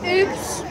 Oops.